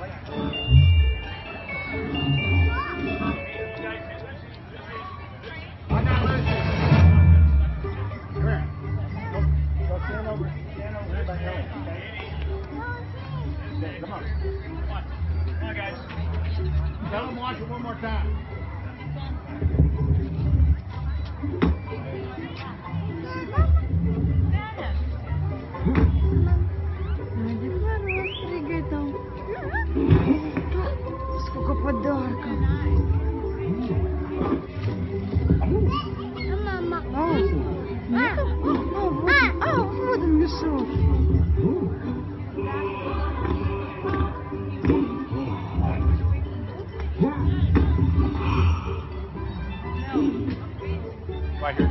come on guys tell them off one more time Сколько подарков. Мама. А, нету? А, вот, а, вот он мешок. Right here.